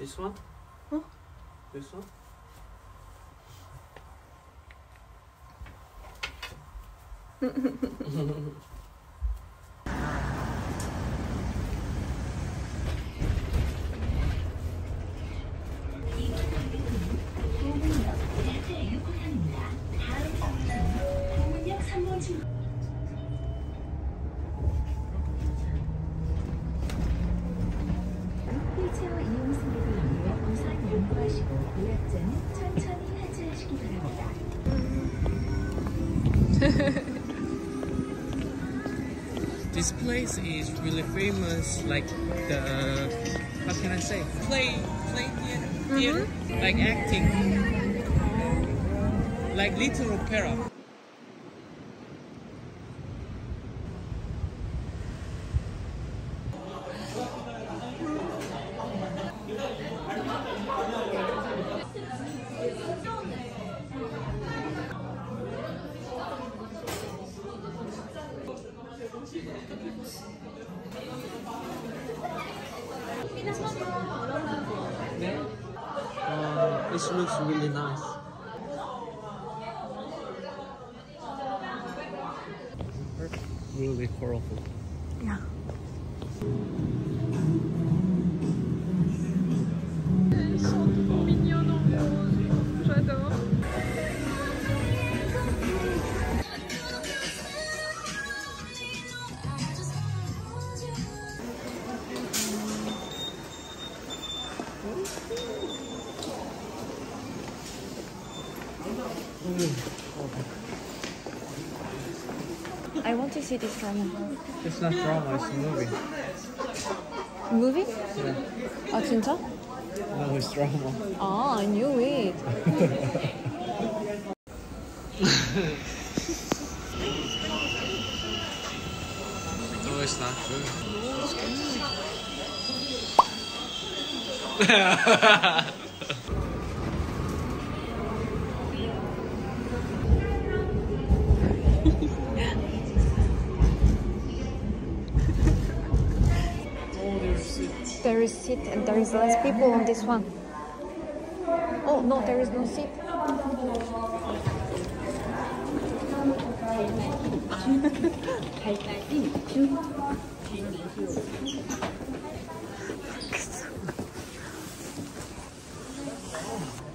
This one? Huh? This one? This place is really famous, like the how can I say? Play play theater, theater like acting, like little opera. Uh, this looks really nice. Really colorful. Yeah. see this drama. It's not drama, it's a movie. Movie? Yeah. 아 진짜? No, it's drama. 아, I knew it. No, it's not good. seat and there is less people on this one. Oh no, there is no seat.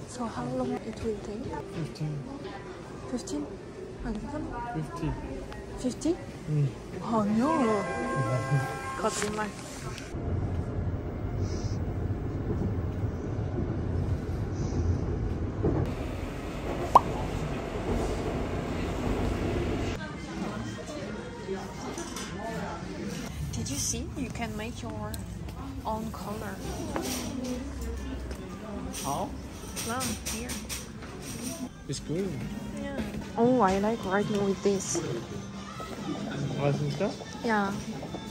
so how long it will take? 15. 15? 15. 50? Mm. Oh no! Copy my see? You can make your own color. How? Wow, here. It's good. Yeah. Oh, I like writing with this. Oh, 진짜? Yeah.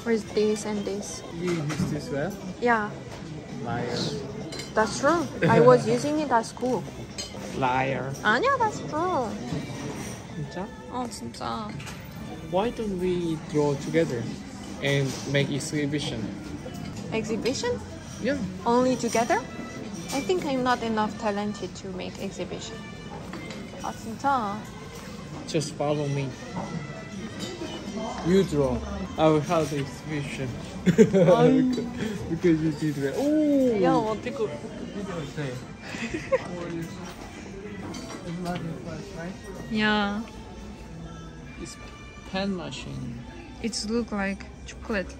With this and this. You use this well? Yeah, Liar. that's true. I was using it at school. Liar. 아니야, that's true. 진짜? 어, 진짜. Why don't we draw together and make exhibition? Exhibition? Yeah. Only together? I think I'm not enough talented to make exhibition. 아, 진짜? Just follow me. You draw. I will have the exhibition. because, because you did well. Oh, 야, 뭐- take a video there. It's not in class, right? Yeah. It's pen machine. It look like chocolate.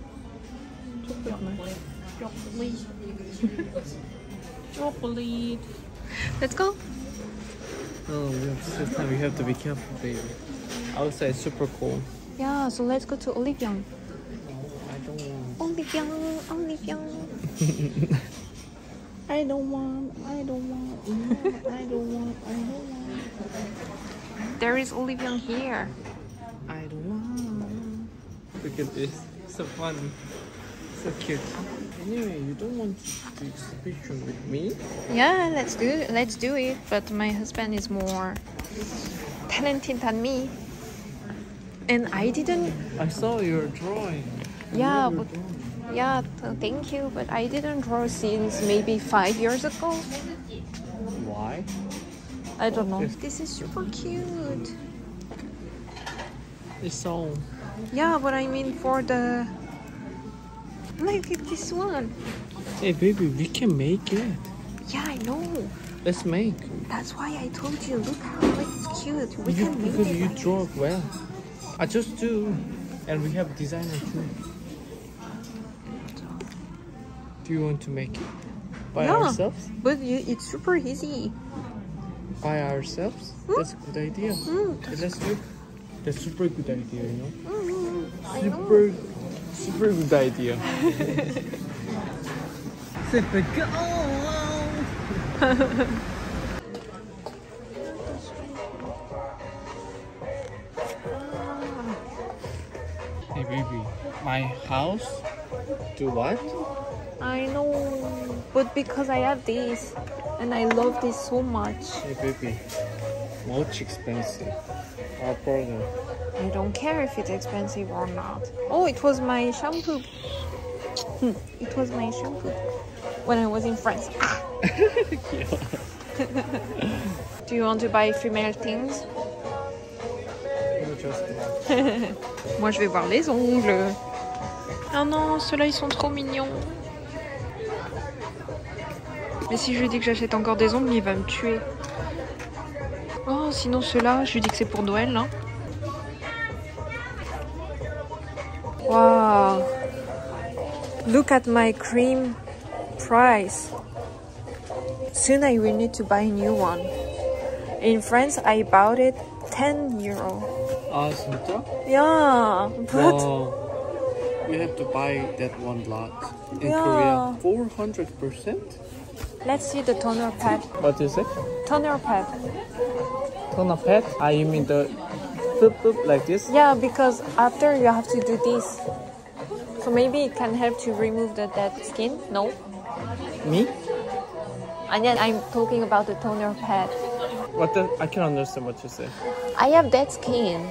Chocolate. Let's go. Oh, this time we have to be careful, baby. Outside it's super cold. Yeah, so let's go to Olive Young. I don't want. Olive Young, Olivion. I don't want. I don't want. I don't want. I don't want. There is Olive Young here. I don't want. Look at this. So funny. So cute. Anyway, you don't want to exhibition with me? Yeah, let's do let's do it. But my husband is more talented than me, and I didn't. I saw your drawing. I Yeah, but- drawing. Yeah, thank you, but I didn't draw since maybe five years ago. Why? I don't know. This is super cute. It's. Yeah, but I mean for the. Look at this one. Hey, baby, we can make it. Yeah, I know. Let's make. That's why I told you. Look how it's cute. We You, can make because it. you like- draw well. I just do. And we have designer too. Do you want to make it by Yeah. ourselves? But you, it's super easy. By ourselves? That's a good idea. Mm, Okay, let's do. That's super good idea, you know. mm, I know. Super, super good idea. super good. Hey baby, my house. Do what? I know. But because I have this, and I love this so much, Hey baby, much expensive. Our brother. I don't care if it's expensive or not. Oh, it was my shampoo. Hmm, it was my shampoo when I was in France. Ah. Do you want to buy female things? Moi, je vais voir les ongles. Oh non, ceux-là, ils sont trop mignons. Mais si je lui dis que j'achète encore des ongles, il va me tuer. Oh, sinon ceux-là, je lui dis que c'est pour Noël. Hein. Wow. Look at my cream price. Soon I will need to buy a new one. In France, I bought it 10 euro. Ah, 진짜? Yeah, but Wow. You have to buy that one lot in Yeah. Korea. 400%? let's see the toner pad. What is it? Toner pad. Toner pad? Ah, you mean the boop boop like this? Yeah, because after you have to do this. So maybe it can help to remove the dead skin. No? Me? And then I'm talking about the toner pad. What the? I can understand what you say. I have dead skin.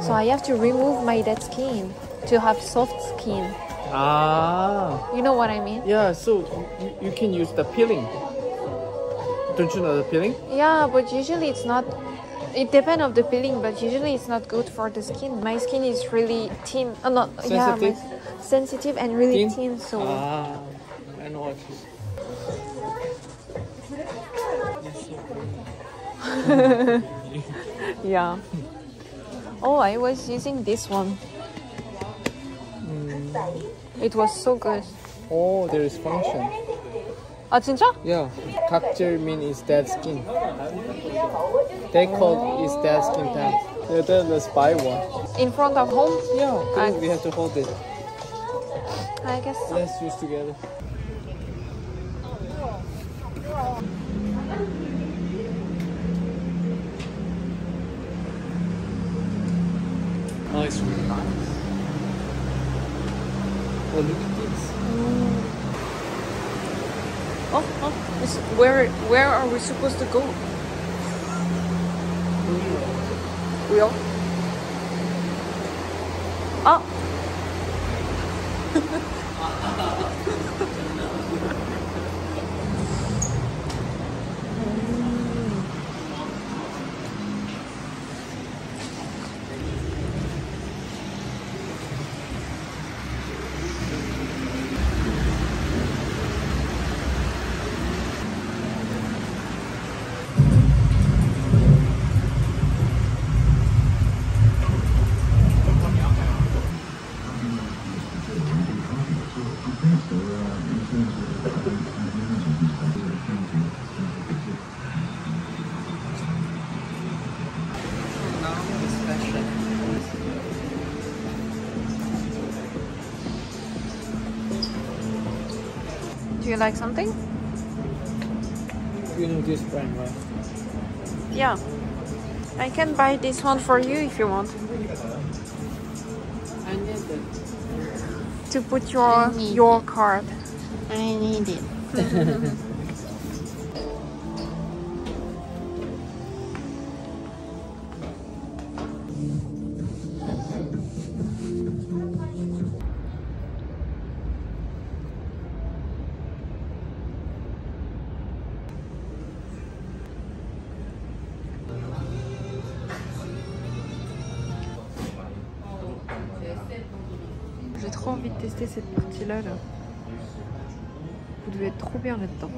So I have to remove my dead skin to have soft skin. Ah. You know what I mean? Yeah, so you, you can use the peeling. Don't you know the peeling? Yeah, but usually it's not. It depends of the peeling, but usually it's not good for the skin. My skin is really thin. Uh, not yeah, my, Sensitive? sensitive and really Thin? thin. So Ah, I know what yeah. Oh, I was using this one. It was so good. Oh, there is function. 아 진짜? Yeah, 각질 mean is dead skin. They call is dead skin pad. Yeah, then let's buy one. In front of home? Yeah, I- we have to hold it. I guess. so. Let's use together. Oh, it's really nice. Oh, look Oh, oh. Where where are we supposed to go? Wheel. Oh. like something? You know this brand, right? Yeah. I can buy this one for you if you want. I need it. To put your your card. I need it. J'ai trop envie de tester cette partie-là. Là. Vous devez être trop bien là-dedans.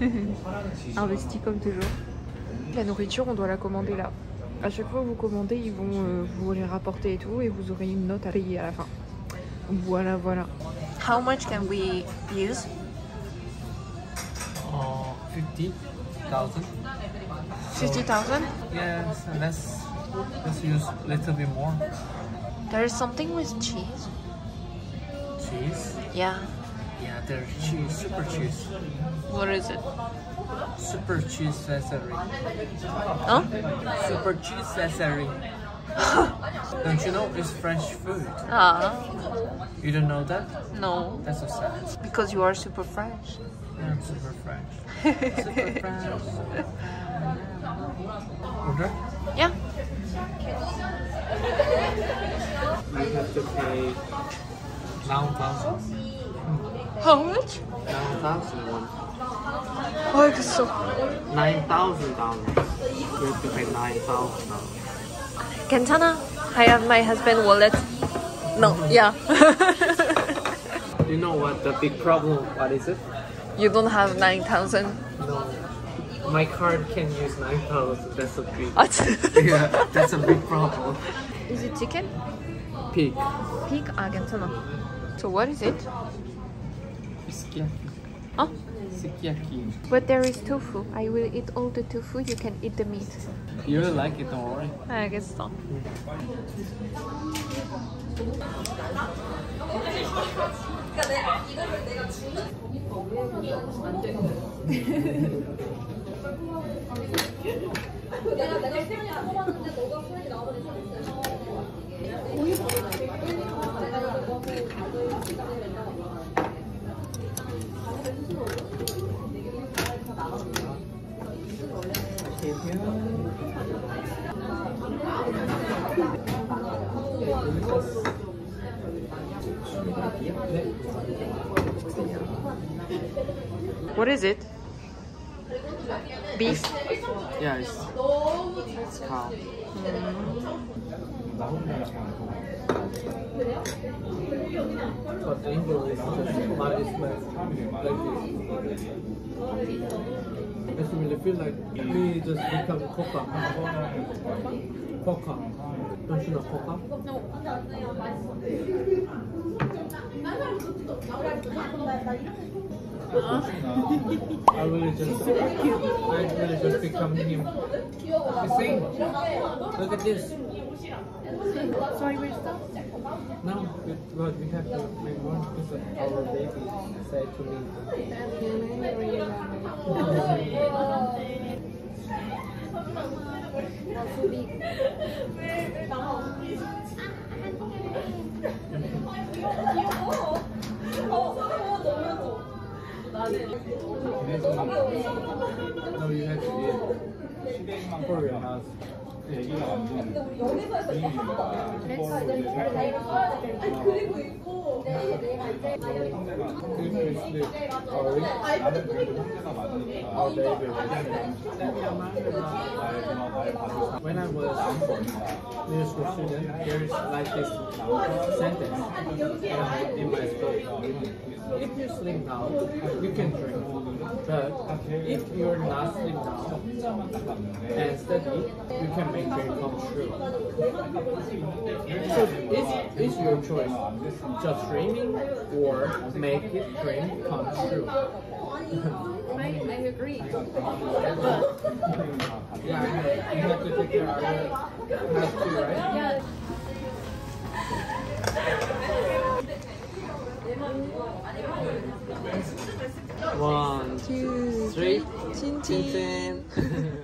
Investi comme toujours. La nourriture, on doit la commander là. À chaque fois que vous commandez, ils vont euh, vous les rapporter et tout, et vous aurez une note à payer à la fin. Voilà, voilà. How much can we use? Oh, 50,000. 50,000? Yes, let's, let's use a little bit more. There is something with cheese. Cheese. Yeah. Yeah, there's cheese, super cheese. What is it? Super cheese Caesarea. Huh? Super cheese Caesarea. don't you know it's French food? Ah, You don't know that? no. That's so sad. Because you are super French. Yeah, I'm super French. super French. Order? Yeah. You have to pay 9,000. How much? 9,000 one. 알겠어. $9,000 dollars. You have to pay $9,000 dollars. 괜찮아. I have my husband wallet. No, yeah. You know what the big problem? What is it? you don't have 9,000. No. My card can use 9,000. That's a big. 아, yeah, that's a big problem. Is it chicken? Pig. Pig? 아, 괜찮아. So what is it? Sukiyaki. Huh? Sukiyaki. But there is tofu. I will eat all the tofu. You can eat the meat. You will like it, don't worry. I guess so. What is it? Beef? Yeah, it's, it's cow. But English is just body smell like this. It's really feel like me just become coca. Coca. Don't you know coca? I really just, I really just become him. You see? Look at this. So I will stop? No, but, but we have to make more because our baby said to me. 嗯好的好的好的好的好的好的好的 When I was middle school student, there is like this sentence in my school. If you sleep now, you can drink. But if you're not sleep now and study, you can make dream come true. So it's, it's your choice. Just dreaming or make it dream come true. I, I agree. Yeah, you have to take care of your health too, right? Yeah. One, Two, three, chin chin.